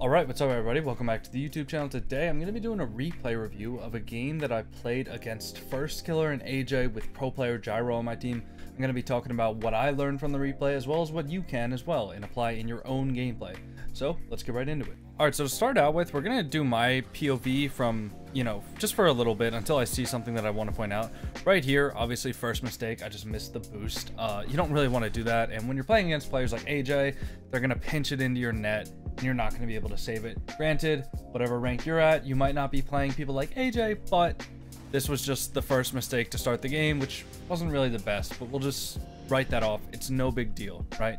Alright, what's up everybody? Welcome back to the YouTube channel. Today I'm going to be doing a replay review of a game that I played against Firstkiller and AJ with pro player Gyro on my team. I'm going to be talking about what I learned from the replay as well as what you can as well and apply in your own gameplay. So let's get right into it. Alright, so to start out with, we're going to do my POV from, you know, just for a little bit until I see something that I want to point out. Right here, obviously first mistake, I just missed the boost. Uh, you don't really want to do that, and when you're playing against players like AJ, they're going to pinch it into your net and you're not going to be able to save it. Granted, whatever rank you're at, you might not be playing people like AJ, but this was just the first mistake to start the game, which wasn't really the best, but we'll just write that off. It's no big deal, right?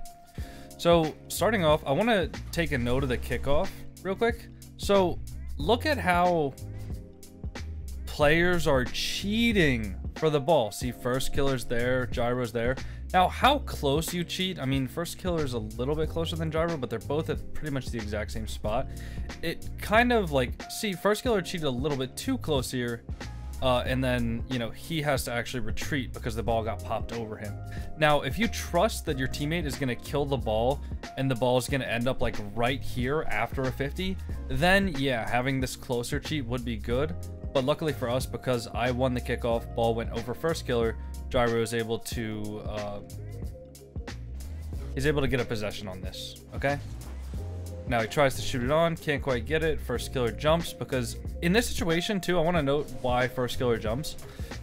So starting off, I want to take a note of the kickoff real quick. So look at how players are cheating for the ball. See, Firstkiller's there, gyro's there. Now, how close you cheat, I mean, Firstkiller is a little bit closer than Gyro, but they're both at pretty much the exact same spot. It kind of like, see, Firstkiller cheated a little bit too close here, uh, and then, you know, he has to actually retreat because the ball got popped over him. Now, if you trust that your teammate is going to kill the ball and the ball is going to end up like right here after a 50, then yeah, having this closer cheat would be good. But luckily for us, because I won the kickoff, ball went over Firstkiller, Gyro is able to, uh, he's able to get a possession on this, okay? Now he tries to shoot it on, can't quite get it. Firstkiller jumps because in this situation too, I want to note why Firstkiller jumps.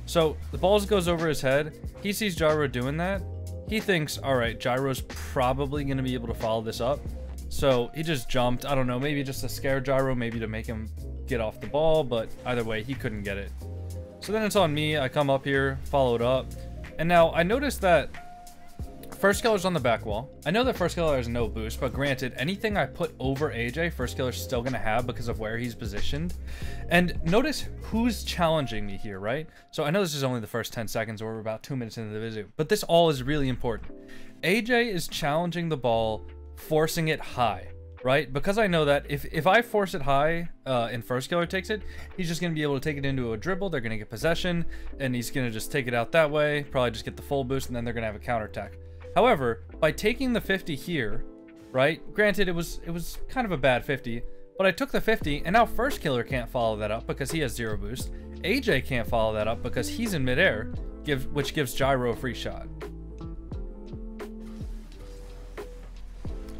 So the ball goes over his head. He sees Gyro doing that. He thinks, all right, Gyro's probably going to be able to follow this up. So he just jumped. I don't know, maybe just to scare Gyro, maybe to make him get off the ball, but either way, he couldn't get it. So then it's on me. I come up here, follow it up. And now I noticed that Firstkiller's on the back wall. I know that Firstkiller has no boost, but granted, anything I put over AJ, Firstkiller's still going to have because of where he's positioned. And notice who's challenging me here, right? So I know this is only the first 10 seconds, or we're about two minutes into the video, but this all is really important. AJ is challenging the ball, forcing it high right? Because I know that if, if I force it high uh, and killer takes it, he's just going to be able to take it into a dribble. They're going to get possession, and he's going to just take it out that way, probably just get the full boost, and then they're going to have a counterattack. However, by taking the 50 here, right? Granted, it was it was kind of a bad 50, but I took the 50, and now Firstkiller can't follow that up because he has zero boost. AJ can't follow that up because he's in midair, give, which gives Gyro a free shot.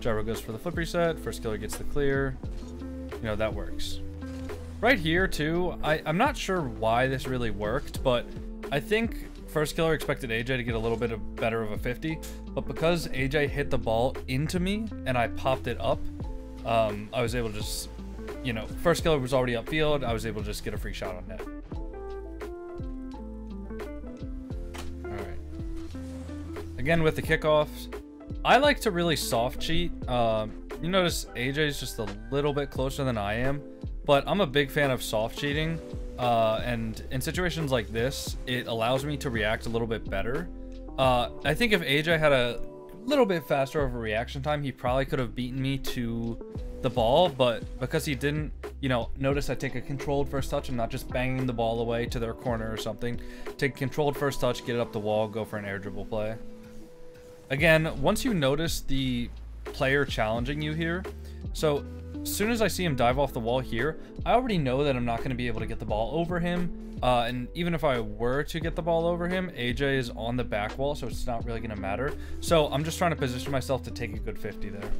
Gyro goes for the flip reset. Firstkiller gets the clear. You know, that works. Right here, too, I, I'm not sure why this really worked, but I think Firstkiller expected AJ to get a little bit of better of a 50, but because AJ hit the ball into me and I popped it up, um, I was able to just, you know, Firstkiller was already upfield. I was able to just get a free shot on net. All right. Again, with the kickoffs, I like to really soft cheat. Um, you notice AJ is just a little bit closer than I am, but I'm a big fan of soft cheating. Uh, and in situations like this, it allows me to react a little bit better. Uh, I think if AJ had a little bit faster of a reaction time, he probably could have beaten me to the ball, but because he didn't, you know, notice I take a controlled first touch and not just banging the ball away to their corner or something. Take controlled first touch, get it up the wall, go for an air dribble play. Again, once you notice the player challenging you here, so as soon as I see him dive off the wall here, I already know that I'm not going to be able to get the ball over him. Uh, and even if I were to get the ball over him, AJ is on the back wall, so it's not really going to matter. So I'm just trying to position myself to take a good 50 there.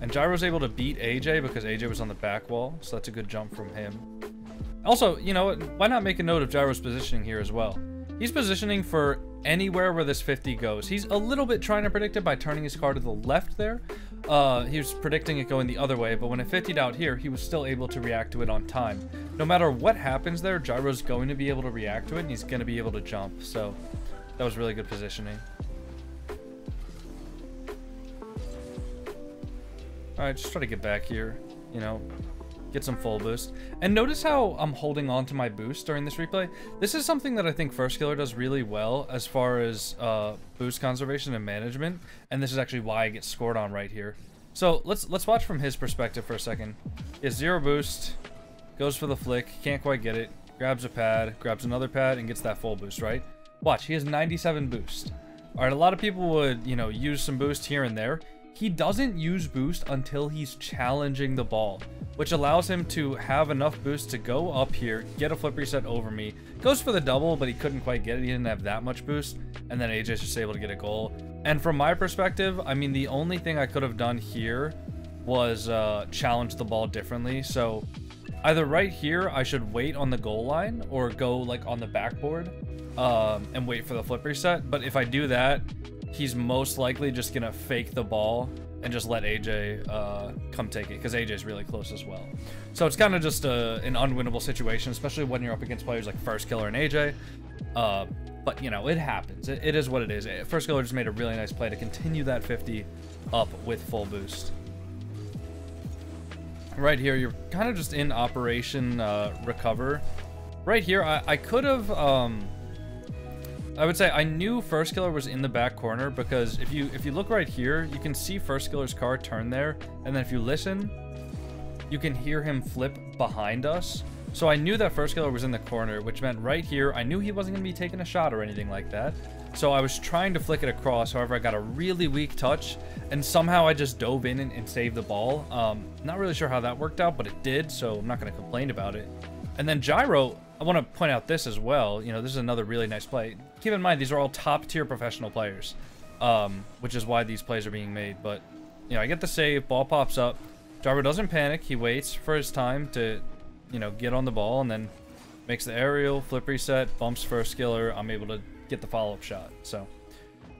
And Gyro's able to beat AJ because AJ was on the back wall, so that's a good jump from him. Also, you know, why not make a note of Gyro's positioning here as well? He's positioning for anywhere where this 50 goes. He's a little bit trying to predict it by turning his car to the left there. Uh, he was predicting it going the other way, but when it 50'd out here, he was still able to react to it on time. No matter what happens there, Gyro's going to be able to react to it, and he's going to be able to jump. So that was really good positioning. Alright, just try to get back here, you know get some full boost. And notice how I'm holding on to my boost during this replay. This is something that I think Firstkiller does really well as far as uh, boost conservation and management. And this is actually why I get scored on right here. So let's let's watch from his perspective for a second. He has zero boost, goes for the flick, can't quite get it, grabs a pad, grabs another pad, and gets that full boost, right? Watch, he has 97 boost. All right, a lot of people would, you know, use some boost here and there. He doesn't use boost until he's challenging the ball, which allows him to have enough boost to go up here, get a flip reset over me. Goes for the double, but he couldn't quite get it. He didn't have that much boost. And then AJ's just able to get a goal. And from my perspective, I mean, the only thing I could have done here was uh, challenge the ball differently. So either right here, I should wait on the goal line or go like on the backboard um, and wait for the flip reset. But if I do that, he's most likely just gonna fake the ball and just let AJ uh, come take it because AJ is really close as well. So it's kind of just a, an unwinnable situation, especially when you're up against players like Firstkiller and AJ. Uh, but you know, it happens. It, it is what it is. Firstkiller just made a really nice play to continue that 50 up with full boost. Right here, you're kind of just in Operation uh, Recover. Right here, I, I could have... Um, I would say I knew Firstkiller was in the back corner because if you if you look right here, you can see Firstkiller's car turn there, and then if you listen, you can hear him flip behind us. So I knew that Firstkiller was in the corner, which meant right here, I knew he wasn't going to be taking a shot or anything like that. So I was trying to flick it across, however I got a really weak touch, and somehow I just dove in and, and saved the ball. Um, not really sure how that worked out, but it did, so I'm not going to complain about it. And then Gyro, I want to point out this as well. You know, this is another really nice play. Keep in mind, these are all top-tier professional players, um, which is why these plays are being made. But, you know, I get the save, ball pops up. Gyro doesn't panic. He waits for his time to, you know, get on the ball and then makes the aerial, flip reset, bumps Firstkiller. I'm able to get the follow-up shot. So,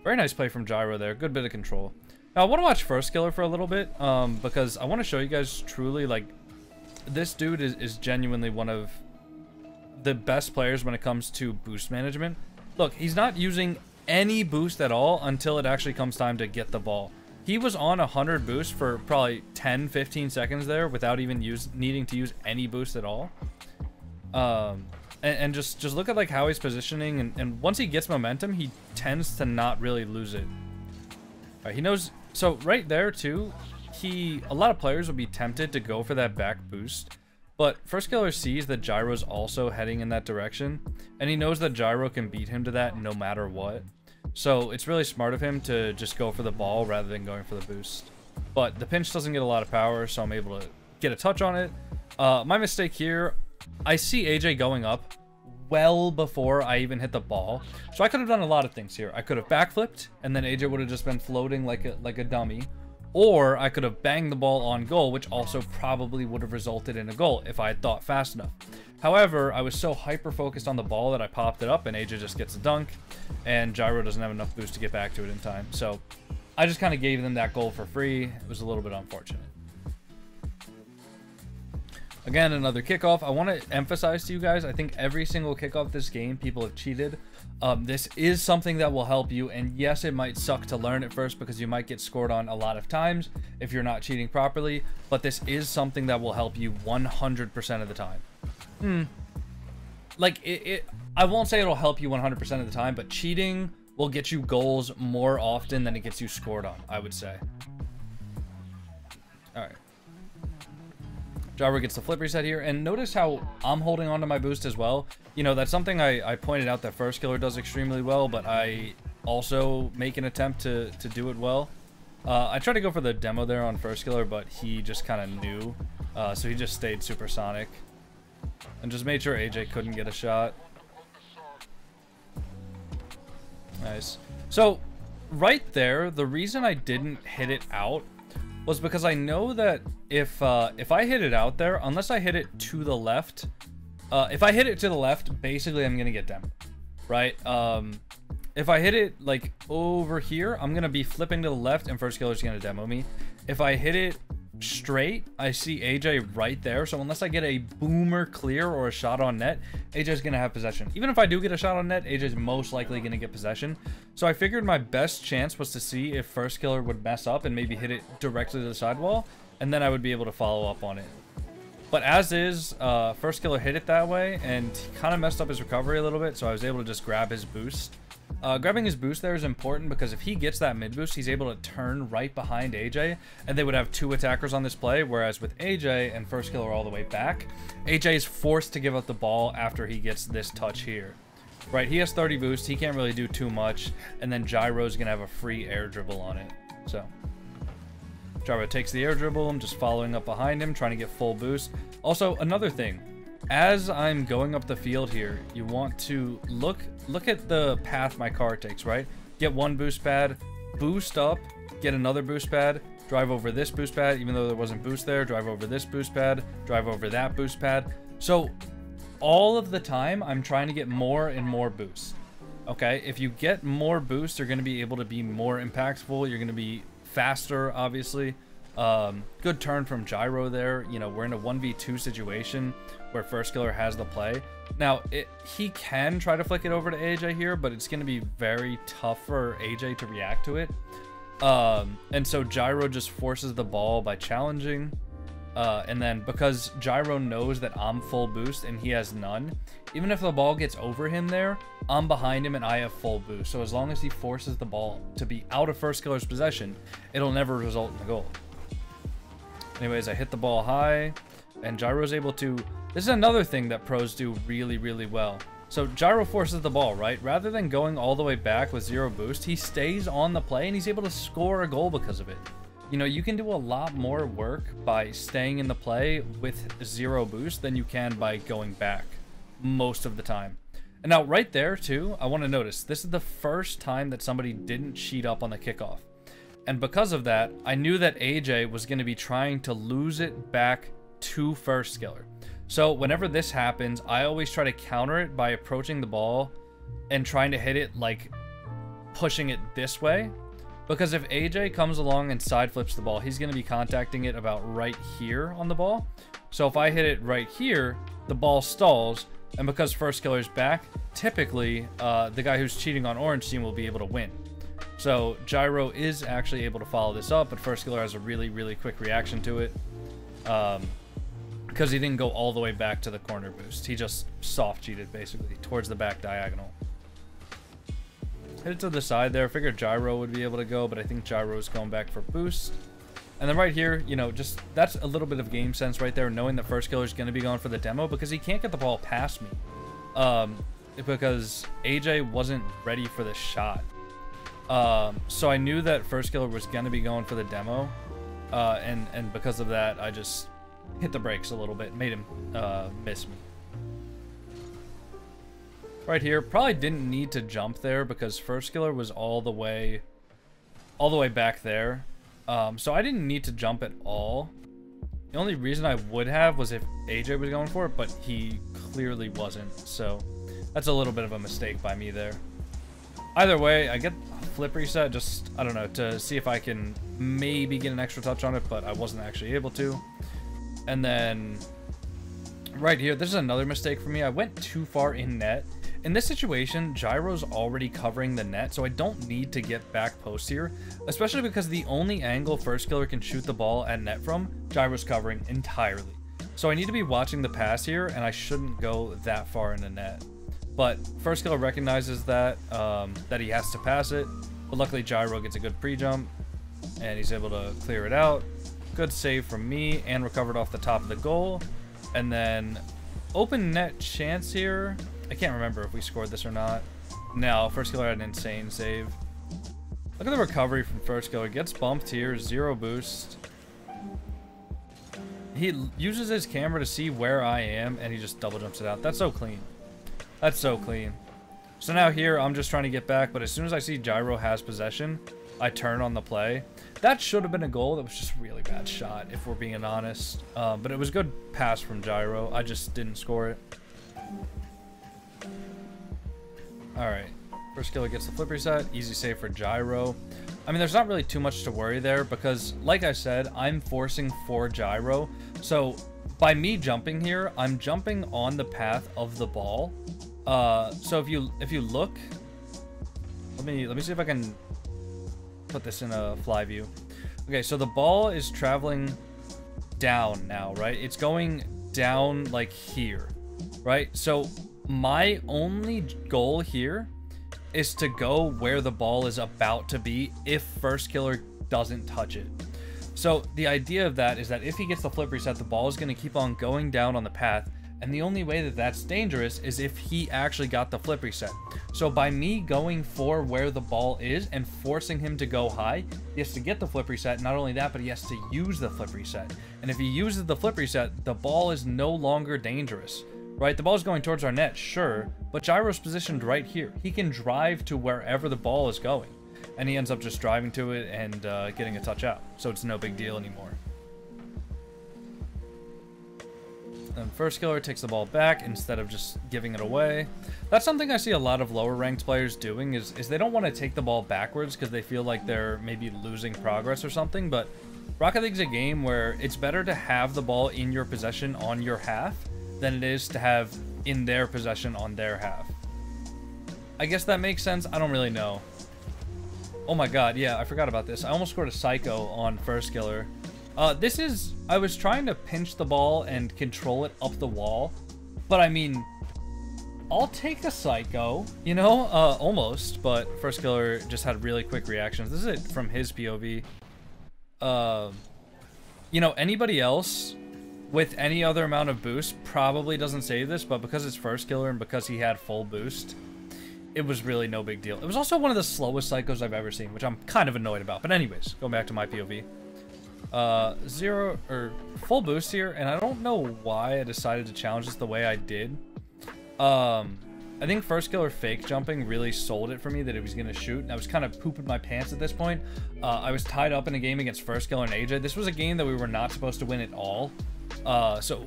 very nice play from Gyro there. Good bit of control. Now, I want to watch Firstkiller for a little bit um, because I want to show you guys truly, like, this dude is, is genuinely one of the best players when it comes to boost management. Look, he's not using any boost at all until it actually comes time to get the ball. He was on 100 boost for probably 10, 15 seconds there without even use, needing to use any boost at all. Um, and, and just, just look at like how he's positioning. And, and once he gets momentum, he tends to not really lose it. He knows. So right there too, he a lot of players will be tempted to go for that back boost but Firstkiller sees that Gyro's also heading in that direction, and he knows that Gyro can beat him to that no matter what. So it's really smart of him to just go for the ball rather than going for the boost. But the pinch doesn't get a lot of power, so I'm able to get a touch on it. Uh, my mistake here, I see AJ going up well before I even hit the ball. So I could have done a lot of things here. I could have backflipped, and then AJ would have just been floating like a, like a dummy. Or I could have banged the ball on goal, which also probably would have resulted in a goal if I had thought fast enough. However, I was so hyper-focused on the ball that I popped it up and AJ just gets a dunk, and Gyro doesn't have enough boost to get back to it in time. So I just kind of gave them that goal for free. It was a little bit unfortunate. Again, another kickoff. I want to emphasize to you guys, I think every single kickoff this game, people have cheated. Um, this is something that will help you, and yes, it might suck to learn at first because you might get scored on a lot of times if you're not cheating properly, but this is something that will help you 100% of the time. Hmm. Like, it, it, I won't say it'll help you 100% of the time, but cheating will get you goals more often than it gets you scored on, I would say. Alright. Gyro gets the flip reset here, and notice how I'm holding onto my boost as well. You know, that's something I, I pointed out that Firstkiller does extremely well, but I also make an attempt to, to do it well. Uh, I tried to go for the demo there on Firstkiller, but he just kind of knew, uh, so he just stayed supersonic. And just made sure AJ couldn't get a shot. Nice. So, right there, the reason I didn't hit it out was because I know that if uh, if I hit it out there, unless I hit it to the left, uh, if I hit it to the left, basically I'm gonna get them, right? Um, if I hit it like over here, I'm gonna be flipping to the left, and Firstkiller's gonna demo me. If I hit it straight, I see AJ right there. So unless I get a boomer clear or a shot on net, AJ's to have possession. Even if I do get a shot on net, AJ's most likely to get possession. So I figured my best chance was to see if Firstkiller would mess up and maybe hit it directly to the sidewall, and then I would be able to follow up on it. But as is, uh, Firstkiller hit it that way, and kind of messed up his recovery a little bit, so I was able to just grab his boost. Uh, grabbing his boost there is important because if he gets that mid boost, he's able to turn right behind AJ, and they would have two attackers on this play, whereas with AJ and Firstkiller all the way back, AJ is forced to give up the ball after he gets this touch here. Right, he has 30 boost, he can't really do too much, and then Gyro's to have a free air dribble on it. So, Gyro takes the air dribble, I'm just following up behind him, trying to get full boost. Also, another thing, as I'm going up the field here, you want to look look at the path my car takes, right? Get one boost pad, boost up, get another boost pad, drive over this boost pad, even though there wasn't boost there, drive over this boost pad, drive over that boost pad. So all of the time, I'm trying to get more and more boost. Okay, if you get more boost, you're going to be able to be more impactful. You're going to be faster, obviously. Um, good turn from Gyro there. You know, we're in a 1v2 situation where Firstkiller has the play. Now, it, he can try to flick it over to AJ here, but it's going to be very tough for AJ to react to it. Um, and so Gyro just forces the ball by challenging. Uh, and then because Gyro knows that I'm full boost and he has none, even if the ball gets over him there, I'm behind him and I have full boost. So as long as he forces the ball to be out of Firstkiller's possession, it'll never result in a goal. Anyways, I hit the ball high, and Gyro's able to... This is another thing that pros do really, really well. So Gyro forces the ball, right? Rather than going all the way back with zero boost, he stays on the play, and he's able to score a goal because of it. You know, you can do a lot more work by staying in the play with zero boost than you can by going back most of the time. And now right there too, I want to notice, this is the first time that somebody didn't cheat up on the kickoff. And because of that, I knew that AJ was going to be trying to lose it back to Firstkiller. So whenever this happens, I always try to counter it by approaching the ball and trying to hit it like pushing it this way. Because if AJ comes along and side flips the ball, he's going to be contacting it about right here on the ball. So if I hit it right here, the ball stalls. And because Firstkiller's back, typically uh, the guy who's cheating on orange team will be able to win. So Gyro is actually able to follow this up, but Firstkiller has a really, really quick reaction to it. Um, because he didn't go all the way back to the corner boost. He just soft cheated, basically, towards the back diagonal. Hit it to the side there. I Figured Gyro would be able to go, but I think Gyro is going back for boost. And then right here, you know, just that's a little bit of game sense right there, knowing that Firstkiller is going to be going for the demo because he can't get the ball past me. Um, because AJ wasn't ready for the shot. Um, so I knew that Firstkiller was going to be going for the demo. Uh, and, and because of that, I just hit the brakes a little bit, made him uh, miss me. Right here, probably didn't need to jump there because Firstkiller was all the way, all the way back there. Um, so I didn't need to jump at all. The only reason I would have was if AJ was going for it, but he clearly wasn't. So that's a little bit of a mistake by me there. Either way, I get flip reset just, I don't know, to see if I can maybe get an extra touch on it, but I wasn't actually able to. And then right here, this is another mistake for me. I went too far in net. In this situation, Gyro's already covering the net, so I don't need to get back post here, especially because the only angle Firstkiller can shoot the ball at net from, Gyro's covering entirely. So I need to be watching the pass here, and I shouldn't go that far in the net. But Firstkiller recognizes that, um, that he has to pass it, but luckily Gyro gets a good pre-jump, and he's able to clear it out. Good save from me, and recovered off the top of the goal. And then open net chance here. I can't remember if we scored this or not. No, Firstkiller had an insane save. Look at the recovery from Firstkiller. Gets bumped here, zero boost. He uses his camera to see where I am, and he just double jumps it out. That's so clean. That's so clean. So now here, I'm just trying to get back, but as soon as I see Gyro has possession, I turn on the play. That should have been a goal. That was just really bad shot, if we're being honest. Um, but it was a good pass from Gyro. I just didn't score it. Alright. Firstkiller gets the flip reset. Easy save for Gyro. I mean, there's not really too much to worry there because, like I said, I'm forcing for Gyro. So, by me jumping here, I'm jumping on the path of the ball. Uh, so if you if you look, let me let me see if I can put this in a fly view. Okay, so the ball is traveling down now, right? It's going down like here, right? So my only goal here is to go where the ball is about to be if Firstkiller doesn't touch it. So the idea of that is that if he gets the flip reset, the ball is going to keep on going down on the path And the only way that that's dangerous is if he actually got the flip reset. So by me going for where the ball is and forcing him to go high, he has to get the flip reset. Not only that, but he has to use the flip reset. And if he uses the flip reset, the ball is no longer dangerous. Right, the ball is going towards our net, sure, but Gyro's positioned right here. He can drive to wherever the ball is going, and he ends up just driving to it and uh, getting a touch out, so it's no big deal anymore. And Firstkiller takes the ball back instead of just giving it away. That's something I see a lot of lower ranked players doing is, is they don't want to take the ball backwards because they feel like they're maybe losing progress or something, but Rocket League's a game where it's better to have the ball in your possession on your half than it is to have in their possession on their half. I guess that makes sense. I don't really know. Oh my god, yeah, I forgot about this. I almost scored a Psycho on Firstkiller. Uh, this is... I was trying to pinch the ball and control it up the wall. But I mean... I'll take a Psycho, you know? Uh, almost, but Firstkiller just had really quick reactions. This is it from his POV. Uh, you know, anybody else with any other amount of boost probably doesn't save this, but because it's Firstkiller and because he had full boost, it was really no big deal. It was also one of the slowest Psychos I've ever seen, which I'm kind of annoyed about. But anyways, going back to my POV. Uh, zero, or full boost here, and I don't know why I decided to challenge this the way I did. Um, I think Firstkiller fake jumping really sold it for me that it was going to shoot. And I was kind of pooping my pants at this point. Uh, I was tied up in a game against Firstkiller and AJ. This was a game that we were not supposed to win at all. Uh, so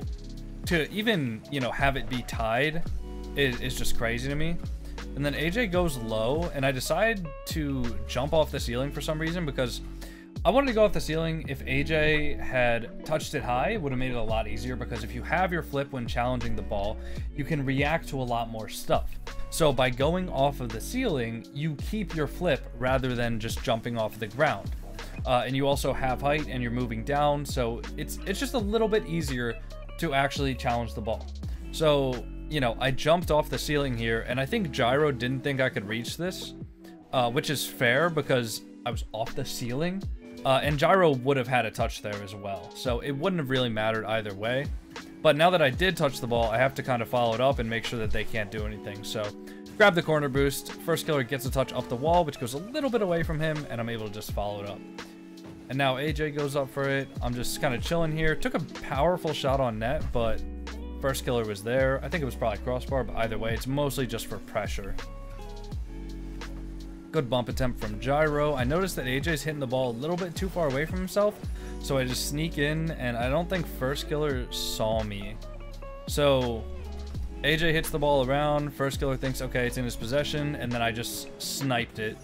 to even, you know, have it be tied is, is just crazy to me. And then AJ goes low, and I decide to jump off the ceiling for some reason because I wanted to go off the ceiling. If AJ had touched it high, it would have made it a lot easier because if you have your flip when challenging the ball, you can react to a lot more stuff. So by going off of the ceiling, you keep your flip rather than just jumping off the ground. Uh, and you also have height and you're moving down, so it's it's just a little bit easier to actually challenge the ball. So, you know, I jumped off the ceiling here, and I think Gyro didn't think I could reach this, uh, which is fair because I was off the ceiling. Uh, and Gyro would have had a touch there as well, so it wouldn't have really mattered either way. But now that I did touch the ball, I have to kind of follow it up and make sure that they can't do anything. So grab the corner boost. Firstkiller gets a touch up the wall, which goes a little bit away from him, and I'm able to just follow it up. And now AJ goes up for it. I'm just kind of chilling here. Took a powerful shot on net, but Firstkiller was there. I think it was probably crossbar, but either way, it's mostly just for pressure. Good bump attempt from Gyro. I noticed that AJ's hitting the ball a little bit too far away from himself, so I just sneak in, and I don't think Firstkiller saw me. So AJ hits the ball around, Firstkiller thinks, okay, it's in his possession, and then I just sniped it.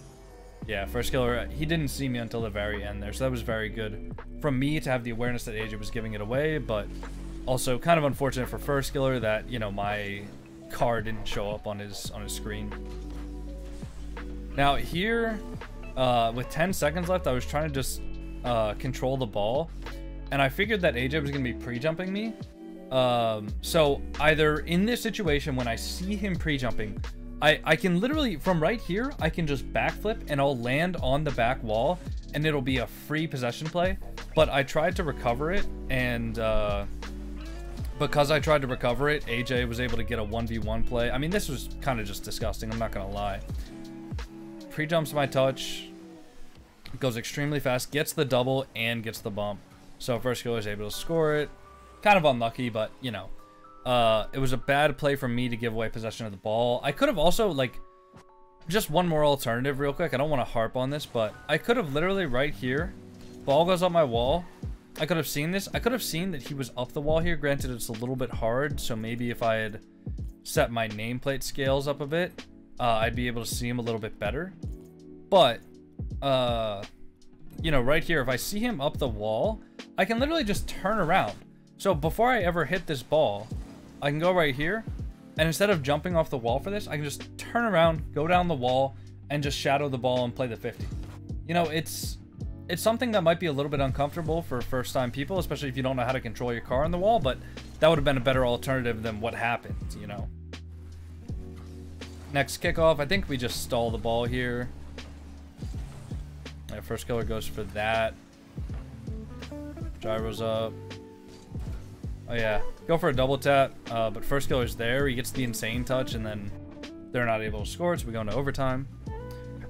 Yeah, Firstkiller, he didn't see me until the very end there, so that was very good from me to have the awareness that AJ was giving it away, but also kind of unfortunate for Firstkiller that, you know, my car didn't show up on his on his screen. Now here, uh, with 10 seconds left, I was trying to just uh, control the ball. And I figured that AJ was going to be pre-jumping me. Um, so either in this situation, when I see him pre-jumping, I, I can literally, from right here, I can just backflip and I'll land on the back wall and it'll be a free possession play. But I tried to recover it and uh, because I tried to recover it, AJ was able to get a 1v1 play. I mean, this was kind of just disgusting. I'm not going to lie pre-jumps my touch, goes extremely fast, gets the double, and gets the bump. So Firstkiller is able to score it. Kind of unlucky, but, you know. Uh, it was a bad play from me to give away possession of the ball. I could have also, like, just one more alternative real quick. I don't want to harp on this, but I could have literally right here, ball goes up my wall. I could have seen this. I could have seen that he was up the wall here. Granted, it's a little bit hard, so maybe if I had set my nameplate scales up a bit, uh, I'd be able to see him a little bit better. But, uh, you know, right here, if I see him up the wall, I can literally just turn around. So before I ever hit this ball, I can go right here, and instead of jumping off the wall for this, I can just turn around, go down the wall, and just shadow the ball and play the 50. You know, it's it's something that might be a little bit uncomfortable for first-time people, especially if you don't know how to control your car on the wall, but that would have been a better alternative than what happened, you know. Next kickoff, I think we just stall the ball here. Yeah, Firstkiller goes for that. Gyro's up. Oh yeah, go for a double tap, uh, but Firstkiller's there. He gets the insane touch, and then they're not able to score, so we go into overtime.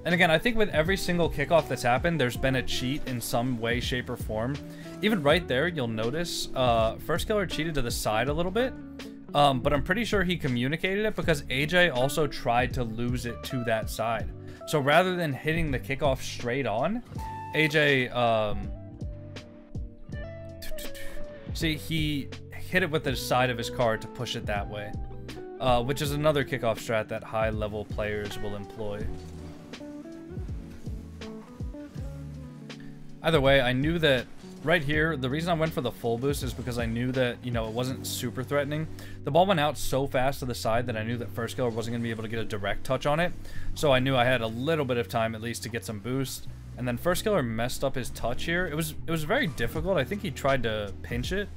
And again, I think with every single kickoff that's happened, there's been a cheat in some way, shape, or form. Even right there, you'll notice uh, Firstkiller cheated to the side a little bit, um, but I'm pretty sure he communicated it because AJ also tried to lose it to that side. So rather than hitting the kickoff straight on, AJ, um, see, he hit it with the side of his car to push it that way, uh, which is another kickoff strat that high level players will employ. Either way, I knew that right here, the reason I went for the full boost is because I knew that, you know, it wasn't super threatening. The ball went out so fast to the side that I knew that Firstkiller wasn't going to be able to get a direct touch on it. So I knew I had a little bit of time at least to get some boost. And then Firstkiller messed up his touch here. It was it was very difficult. I think he tried to pinch it.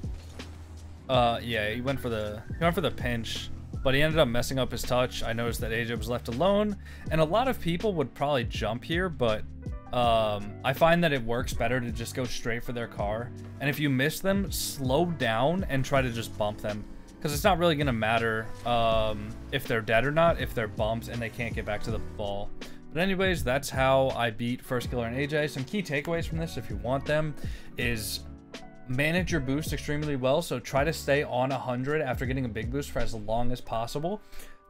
Uh, yeah, he went for the he went for the pinch, but he ended up messing up his touch. I noticed that AJ was left alone, and a lot of people would probably jump here, but um, I find that it works better to just go straight for their car. And if you miss them, slow down and try to just bump them. Because it's not really going to matter um, if they're dead or not, if they're bumped and they can't get back to the ball. But anyways, that's how I beat Firstkiller and AJ. Some key takeaways from this, if you want them, is manage your boost extremely well. So try to stay on 100 after getting a big boost for as long as possible.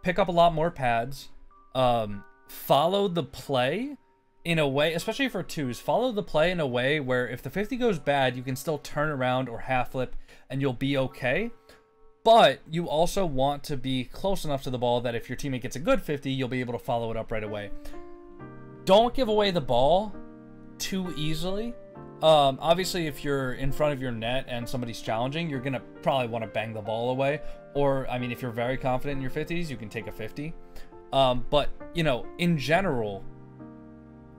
Pick up a lot more pads. Um, follow the play in a way, especially for twos, follow the play in a way where if the 50 goes bad, you can still turn around or half flip and you'll be okay. But you also want to be close enough to the ball that if your teammate gets a good 50, you'll be able to follow it up right away. Don't give away the ball too easily. Um, obviously, if you're in front of your net and somebody's challenging, you're going to probably want to bang the ball away. Or, I mean, if you're very confident in your 50s, you can take a 50. Um, but, you know, in general,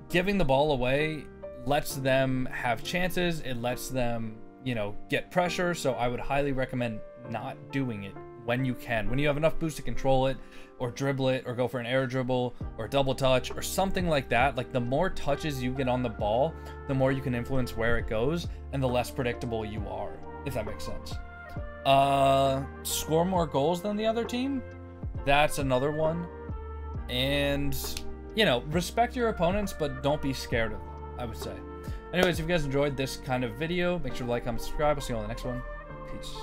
giving the ball away lets them have chances. It lets them, you know, get pressure. So I would highly recommend not doing it when you can. When you have enough boost to control it, or dribble it, or go for an air dribble, or double touch, or something like that. Like the more touches you get on the ball, the more you can influence where it goes, and the less predictable you are, if that makes sense. Uh, score more goals than the other team? That's another one. And you know, respect your opponents, but don't be scared of them, I would say. Anyways, if you guys enjoyed this kind of video, make sure to like, comment, subscribe. I'll see you on the next one. Peace.